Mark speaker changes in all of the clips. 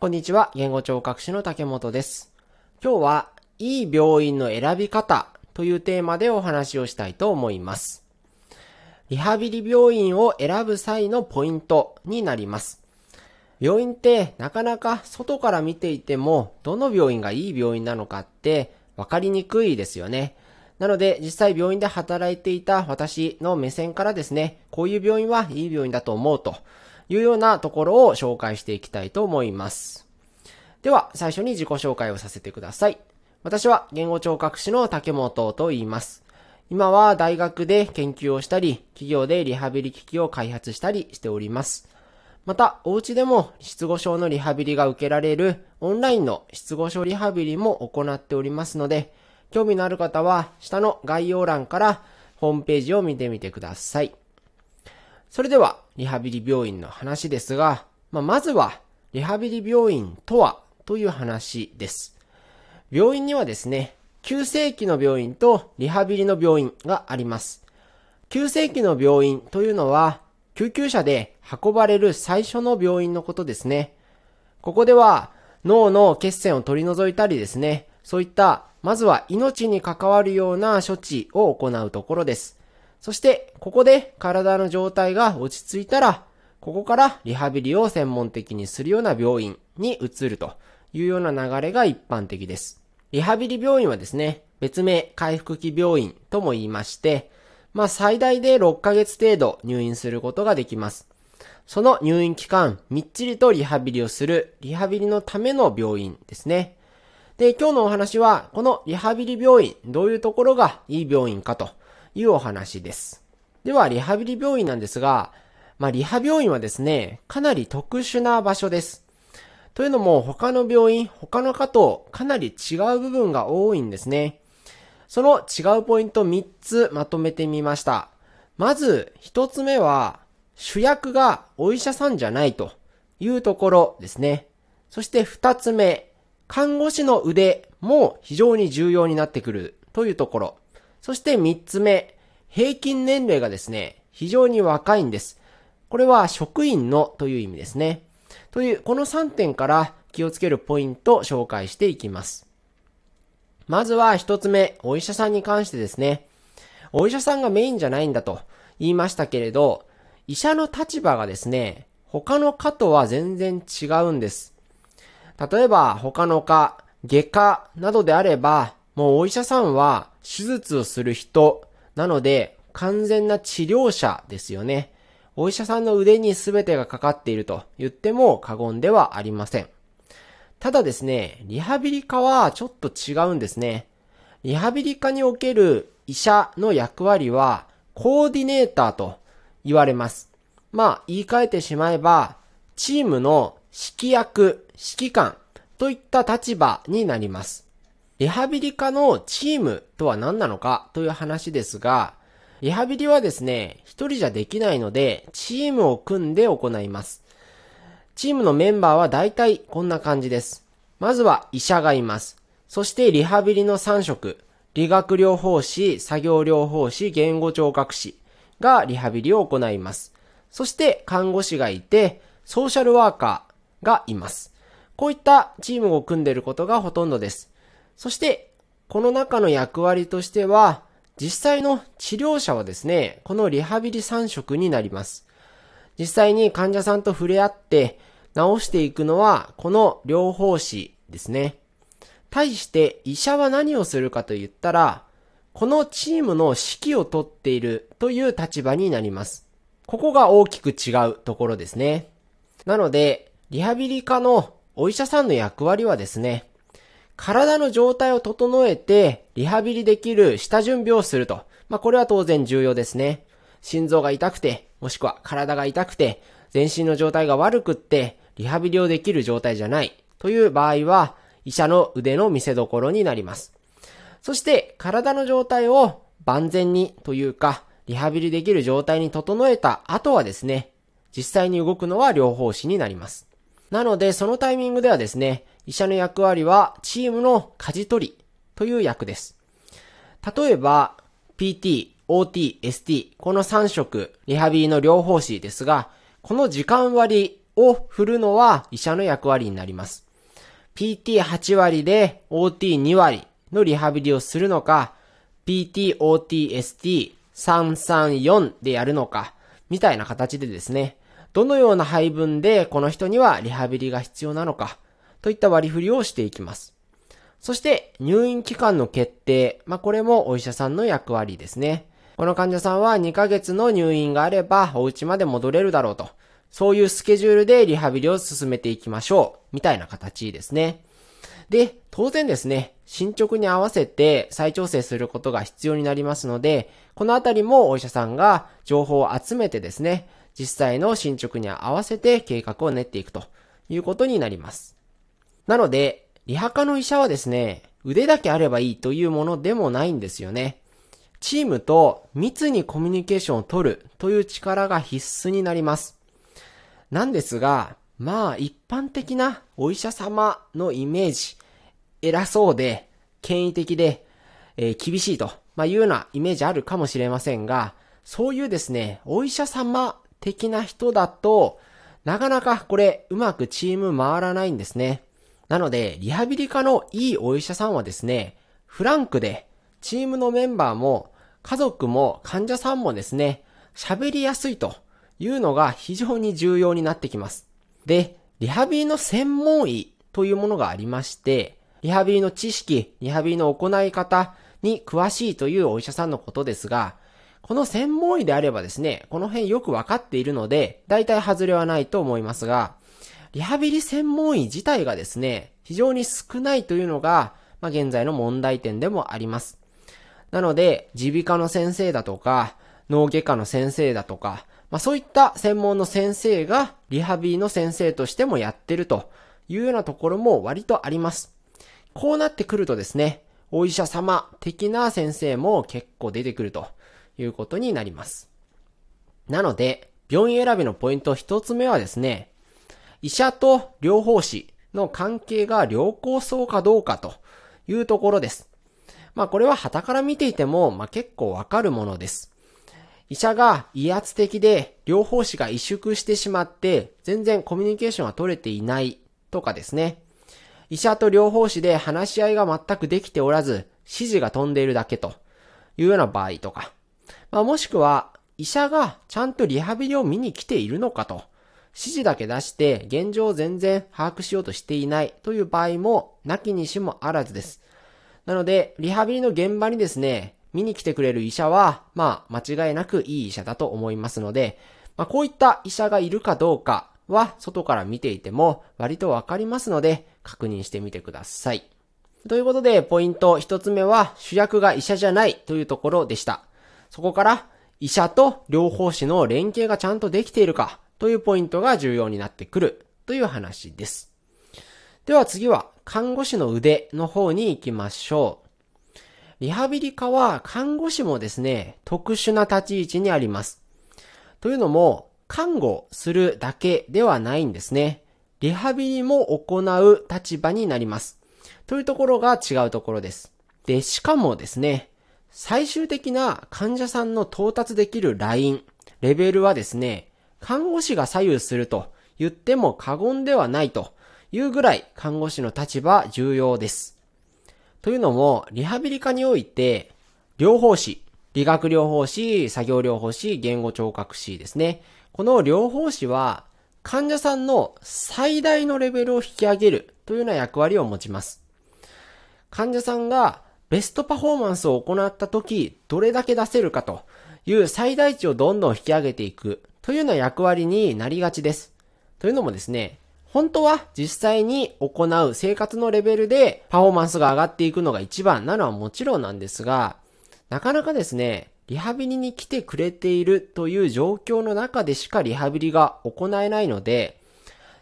Speaker 1: こんにちは、言語聴覚士の竹本です。今日は、いい病院の選び方というテーマでお話をしたいと思います。リハビリ病院を選ぶ際のポイントになります。病院ってなかなか外から見ていても、どの病院がいい病院なのかって分かりにくいですよね。なので、実際病院で働いていた私の目線からですね、こういう病院はいい病院だと思うというようなところを紹介していきたいと思います。では、最初に自己紹介をさせてください。私は言語聴覚士の竹本と言います。今は大学で研究をしたり、企業でリハビリ機器を開発したりしております。また、お家でも失語症のリハビリが受けられるオンラインの失語症リハビリも行っておりますので、興味のある方は下の概要欄からホームページを見てみてください。それでは、リハビリ病院の話ですが、まあ、まずは、リハビリ病院とはという話です。病院にはですね、急性期の病院とリハビリの病院があります。急性期の病院というのは、救急車で運ばれる最初の病院のことですね。ここでは脳の血栓を取り除いたりですね、そういったまずは命に関わるような処置を行うところです。そして、ここで体の状態が落ち着いたら、ここからリハビリを専門的にするような病院に移るというような流れが一般的です。リハビリ病院はですね、別名回復期病院とも言いまして、まあ最大で6ヶ月程度入院することができます。その入院期間、みっちりとリハビリをする、リハビリのための病院ですね。で、今日のお話は、このリハビリ病院、どういうところがいい病院かというお話です。では、リハビリ病院なんですが、まあ、リハ病院はですね、かなり特殊な場所です。というのも、他の病院、他の科とかなり違う部分が多いんですね。その違うポイント3つまとめてみました。まず、1つ目は、主役がお医者さんじゃないというところですね。そして2つ目、看護師の腕も非常に重要になってくるというところ。そして3つ目、平均年齢がですね、非常に若いんです。これは職員のという意味ですね。という、この3点から気をつけるポイントを紹介していきます。まずは1つ目、お医者さんに関してですね。お医者さんがメインじゃないんだと言いましたけれど、医者の立場がですね、他の科とは全然違うんです。例えば他の科、外科などであれば、もうお医者さんは手術をする人なので完全な治療者ですよね。お医者さんの腕に全てがかかっていると言っても過言ではありません。ただですね、リハビリ科はちょっと違うんですね。リハビリ科における医者の役割はコーディネーターと言われます。まあ、言い換えてしまえば、チームの指揮役、指揮官といった立場になります。リハビリ科のチームとは何なのかという話ですが、リハビリはですね、一人じゃできないので、チームを組んで行います。チームのメンバーは大体こんな感じです。まずは医者がいます。そしてリハビリの3職、理学療法士、作業療法士、言語聴覚士がリハビリを行います。そして看護師がいて、ソーシャルワーカーがいます。こういったチームを組んでいることがほとんどです。そして、この中の役割としては、実際の治療者はですね、このリハビリ3職になります。実際に患者さんと触れ合って治していくのは、この療法士ですね。対して医者は何をするかと言ったら、このチームの指揮をとっているという立場になります。ここが大きく違うところですね。なので、リハビリ科のお医者さんの役割はですね、体の状態を整えてリハビリできる下準備をすると。まあ、これは当然重要ですね。心臓が痛くて、もしくは体が痛くて、全身の状態が悪くって、リハビリをできる状態じゃないという場合は、医者の腕の見せ所になります。そして、体の状態を万全にというか、リハビリできる状態に整えた後はですね、実際に動くのは療法士になります。なので、そのタイミングではですね、医者の役割はチームの舵取りという役です。例えば、PT、OT、ST、この3色、リハビリの療法士ですが、この時間割を振るのは医者の役割になります。PT8 割で OT2 割のリハビリをするのか、PTOTST334 でやるのか、みたいな形でですね、どのような配分でこの人にはリハビリが必要なのか、といった割り振りをしていきます。そして入院期間の決定、まあ、これもお医者さんの役割ですね。この患者さんは2ヶ月の入院があればお家まで戻れるだろうと。そういうスケジュールでリハビリを進めていきましょう。みたいな形ですね。で、当然ですね、進捗に合わせて再調整することが必要になりますので、このあたりもお医者さんが情報を集めてですね、実際の進捗に合わせて計画を練っていくということになります。なので、リハ科の医者はですね、腕だけあればいいというものでもないんですよね。チームと密にコミュニケーションを取るという力が必須になります。なんですが、まあ一般的なお医者様のイメージ、偉そうで、権威的で、えー、厳しいと、まあ、いうようなイメージあるかもしれませんが、そういうですね、お医者様的な人だと、なかなかこれうまくチーム回らないんですね。なので、リハビリ科のいいお医者さんはですね、フランクで、チームのメンバーも、家族も患者さんもですね、喋りやすいというのが非常に重要になってきます。で、リハビリの専門医というものがありまして、リハビリの知識、リハビリの行い方に詳しいというお医者さんのことですが、この専門医であればですね、この辺よくわかっているので、大体外れはないと思いますが、リハビリ専門医自体がですね、非常に少ないというのが、まあ、現在の問題点でもあります。なので、耳鼻科の先生だとか、脳外科の先生だとか、まあ、そういった専門の先生がリハビリの先生としてもやってるというようなところも割とあります。こうなってくるとですね、お医者様的な先生も結構出てくるということになります。なので、病院選びのポイント一つ目はですね、医者と療法士の関係が良好そうかどうかというところです。まあこれは旗から見ていても、まあ結構わかるものです。医者が威圧的で、療法士が萎縮してしまって、全然コミュニケーションが取れていないとかですね。医者と療法士で話し合いが全くできておらず、指示が飛んでいるだけというような場合とか。まあ、もしくは、医者がちゃんとリハビリを見に来ているのかと。指示だけ出して現状を全然把握しようとしていないという場合も、なきにしもあらずです。なので、リハビリの現場にですね、見に来てくれる医者は、まあ、間違いなくいい医者だと思いますので、まあ、こういった医者がいるかどうかは、外から見ていても割とわかりますので、確認してみてください。ということで、ポイント一つ目は、主役が医者じゃないというところでした。そこから、医者と療法士の連携がちゃんとできているかというポイントが重要になってくるという話です。では次は、看護師の腕の方に行きましょう。リハビリ科は看護師もですね、特殊な立ち位置にあります。というのも、看護するだけではないんですね。リハビリも行う立場になります。というところが違うところです。で、しかもですね、最終的な患者さんの到達できるライン、レベルはですね、看護師が左右すると言っても過言ではないというぐらい看護師の立場重要です。というのも、リハビリ科において、療法士、理学療法士、作業療法士、言語聴覚士ですね。この療法士は、患者さんの最大のレベルを引き上げるというような役割を持ちます。患者さんがベストパフォーマンスを行った時、どれだけ出せるかという最大値をどんどん引き上げていくというような役割になりがちです。というのもですね、本当は実際に行う生活のレベルでパフォーマンスが上がっていくのが一番なのはもちろんなんですが、なかなかですね、リハビリに来てくれているという状況の中でしかリハビリが行えないので、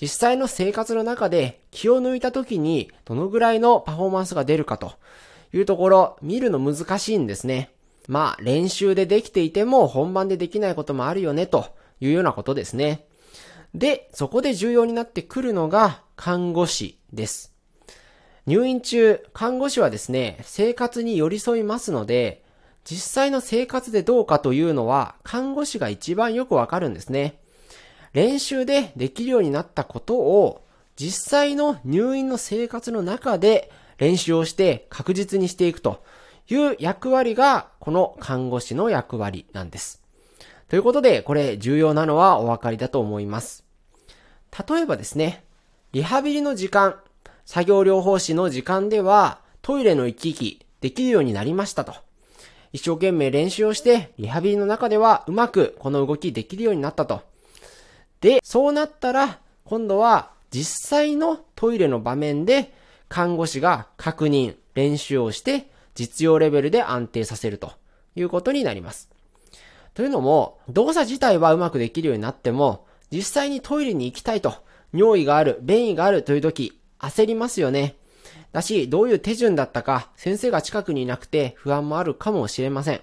Speaker 1: 実際の生活の中で気を抜いた時にどのぐらいのパフォーマンスが出るかというところ見るの難しいんですね。まあ練習でできていても本番でできないこともあるよねというようなことですね。で、そこで重要になってくるのが看護師です。入院中、看護師はですね、生活に寄り添いますので、実際の生活でどうかというのは、看護師が一番よくわかるんですね。練習でできるようになったことを実際の入院の生活の中で練習をして確実にしていくという役割がこの看護師の役割なんです。ということで、これ重要なのはお分かりだと思います。例えばですね、リハビリの時間、作業療法士の時間ではトイレの行き来できるようになりましたと。一生懸命練習をして、リハビリの中ではうまくこの動きできるようになったと。で、そうなったら、今度は実際のトイレの場面で看護師が確認、練習をして実用レベルで安定させるということになります。というのも、動作自体はうまくできるようになっても、実際にトイレに行きたいと、尿意がある、便意があるという時、焦りますよね。だし、どういう手順だったか、先生が近くにいなくて不安もあるかもしれません。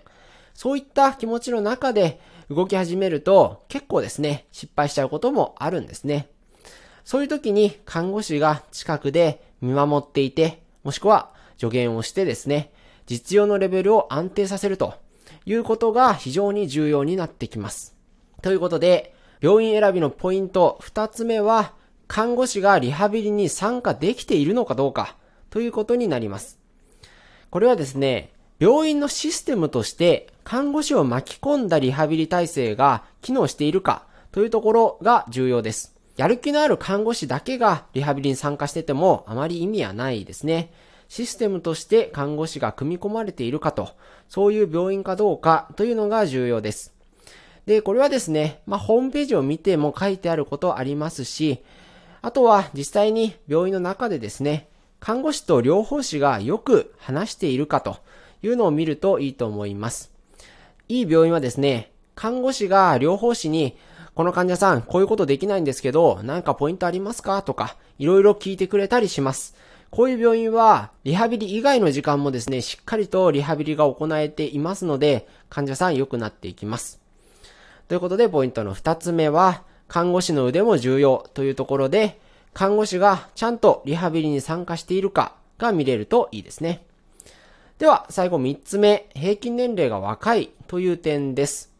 Speaker 1: そういった気持ちの中で動き始めると、結構ですね、失敗しちゃうこともあるんですね。そういう時に看護師が近くで見守っていて、もしくは助言をしてですね、実用のレベルを安定させるということが非常に重要になってきます。ということで、病院選びのポイント二つ目は、看護師がリハビリに参加できているのかどうかということになります。これはですね、病院のシステムとして看護師を巻き込んだリハビリ体制が機能しているかというところが重要です。やる気のある看護師だけがリハビリに参加しててもあまり意味はないですね。システムとして看護師が組み込まれているかと、そういう病院かどうかというのが重要です。で、これはですね、まあ、ホームページを見ても書いてあることありますし、あとは実際に病院の中でですね、看護師と療法士がよく話しているかというのを見るといいと思います。いい病院はですね、看護師が療法士に、この患者さん、こういうことできないんですけど、何かポイントありますかとか、いろいろ聞いてくれたりします。こういう病院は、リハビリ以外の時間もですね、しっかりとリハビリが行えていますので、患者さん良くなっていきます。ということで、ポイントの二つ目は、看護師の腕も重要というところで、看護師がちゃんとリハビリに参加しているかが見れるといいですね。では、最後三つ目、平均年齢が若いという点です。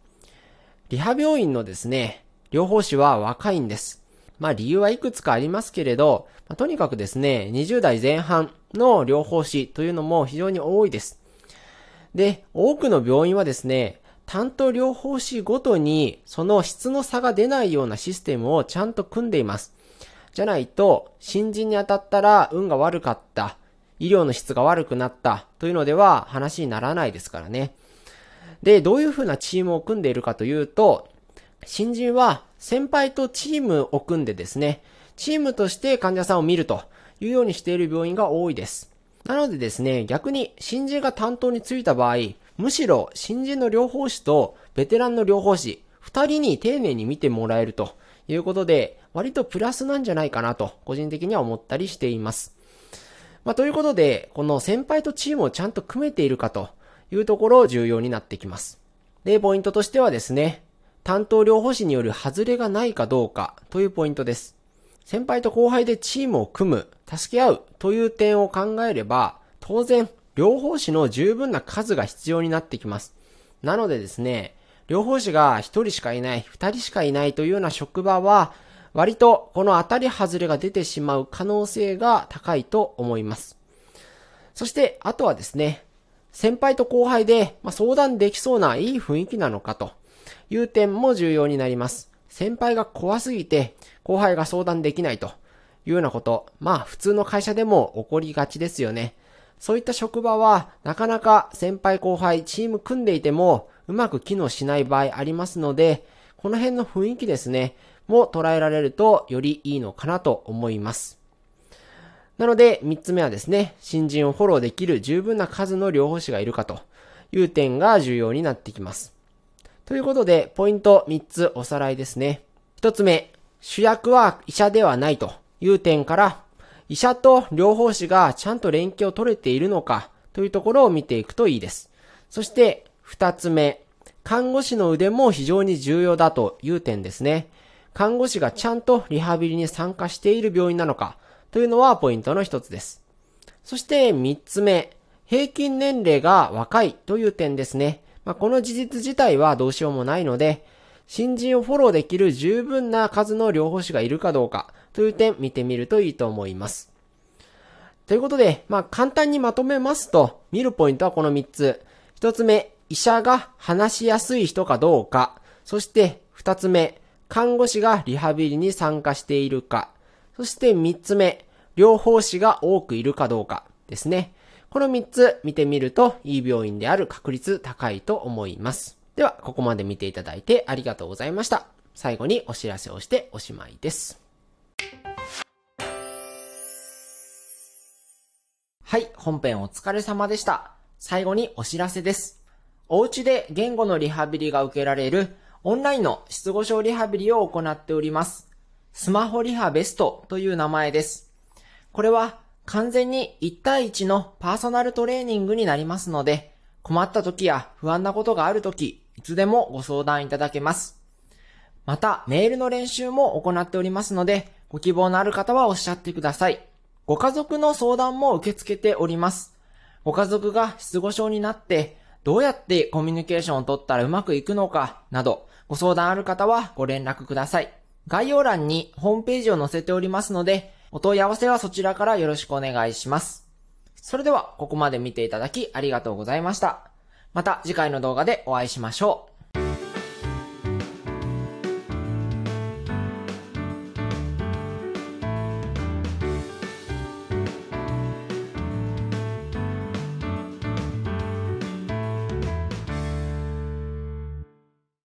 Speaker 1: リハ病院のですね、療法士は若いんです。まあ理由はいくつかありますけれど、まあ、とにかくですね、20代前半の療法士というのも非常に多いです。で、多くの病院はですね、担当療法士ごとにその質の差が出ないようなシステムをちゃんと組んでいます。じゃないと、新人に当たったら運が悪かった、医療の質が悪くなったというのでは話にならないですからね。で、どういうふうなチームを組んでいるかというと、新人は先輩とチームを組んでですね、チームとして患者さんを見るというようにしている病院が多いです。なのでですね、逆に新人が担当についた場合、むしろ新人の療法士とベテランの療法士、二人に丁寧に見てもらえるということで、割とプラスなんじゃないかなと、個人的には思ったりしています。まあ、ということで、この先輩とチームをちゃんと組めているかというところ重要になってきます。で、ポイントとしてはですね、担当療法士による外れがないかどうかというポイントです。先輩と後輩でチームを組む、助け合うという点を考えれば、当然、療法士の十分な数が必要になってきます。なのでですね、療法士が一人しかいない、二人しかいないというような職場は、割とこの当たり外れが出てしまう可能性が高いと思います。そして、あとはですね、先輩と後輩で、ま相談できそうないい雰囲気なのかという点も重要になります。先輩が怖すぎて、後輩が相談できないというようなこと、まあ普通の会社でも起こりがちですよね。そういった職場は、なかなか先輩後輩、チーム組んでいても、うまく機能しない場合ありますので、この辺の雰囲気ですね、も捉えられるとよりいいのかなと思います。なので、三つ目はですね、新人をフォローできる十分な数の療法士がいるかという点が重要になってきます。ということで、ポイント三つおさらいですね。一つ目、主役は医者ではないという点から、医者と療法士がちゃんと連携を取れているのかというところを見ていくといいです。そして、二つ目、看護師の腕も非常に重要だという点ですね。看護師がちゃんとリハビリに参加している病院なのかというのはポイントの一つです。そして三つ目、平均年齢が若いという点ですね。まあ、この事実自体はどうしようもないので、新人をフォローできる十分な数の両方士がいるかどうかという点見てみるといいと思います。ということで、まあ簡単にまとめますと、見るポイントはこの3つ。1つ目、医者が話しやすい人かどうか。そして2つ目、看護師がリハビリに参加しているか。そして3つ目、両方士が多くいるかどうかですね。この3つ見てみると、いい病院である確率高いと思います。では、ここまで見ていただいてありがとうございました。最後にお知らせをしておしまいです。はい、本編お疲れ様でした。最後にお知らせです。お家で言語のリハビリが受けられるオンラインの失語症リハビリを行っております。スマホリハベストという名前です。これは完全に1対1のパーソナルトレーニングになりますので、困った時や不安なことがある時、いつでもご相談いただけます。また、メールの練習も行っておりますので、ご希望のある方はおっしゃってください。ご家族の相談も受け付けております。ご家族が失語症になって、どうやってコミュニケーションを取ったらうまくいくのか、など、ご相談ある方はご連絡ください。概要欄にホームページを載せておりますので、お問い合わせはそちらからよろしくお願いします。それでは、ここまで見ていただきありがとうございました。また次回の動画でお会いしましょう。